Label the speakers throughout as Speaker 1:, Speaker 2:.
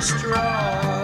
Speaker 1: destroy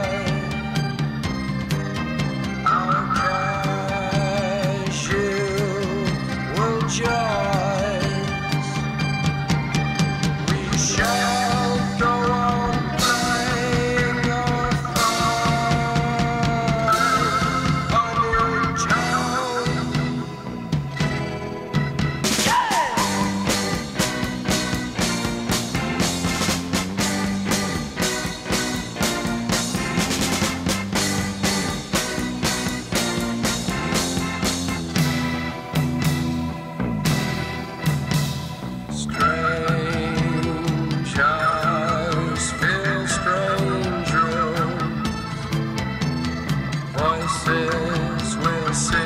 Speaker 1: We'll see.